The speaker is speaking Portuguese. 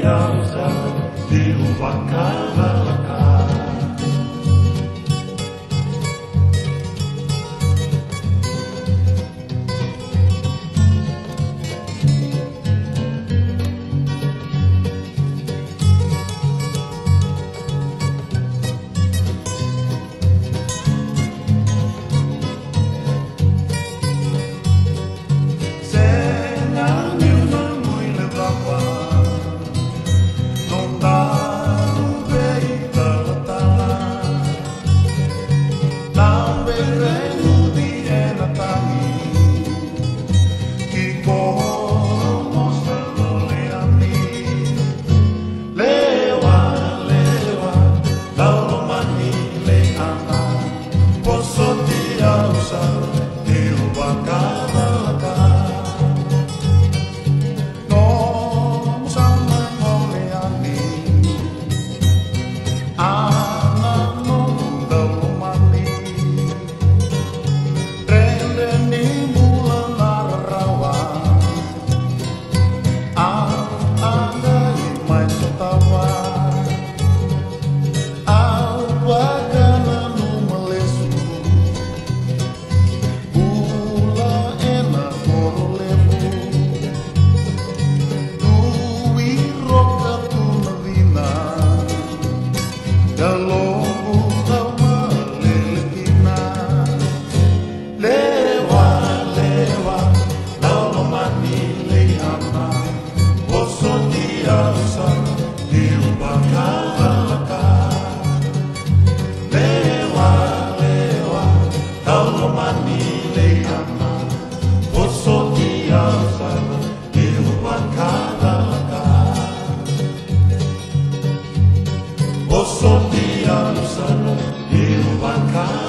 Deus derruba a casa. Sofia no salão e un bancale